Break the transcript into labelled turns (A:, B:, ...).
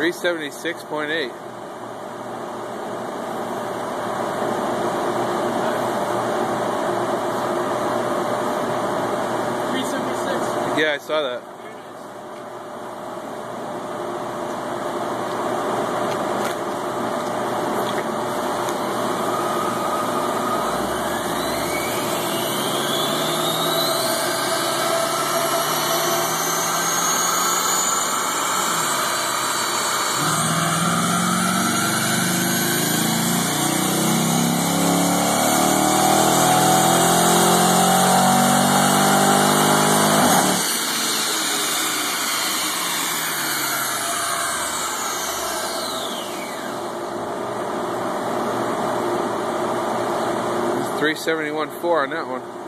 A: 376.8.
B: Three seventy six.
A: Yeah, I saw that. Three seventy one four on that one.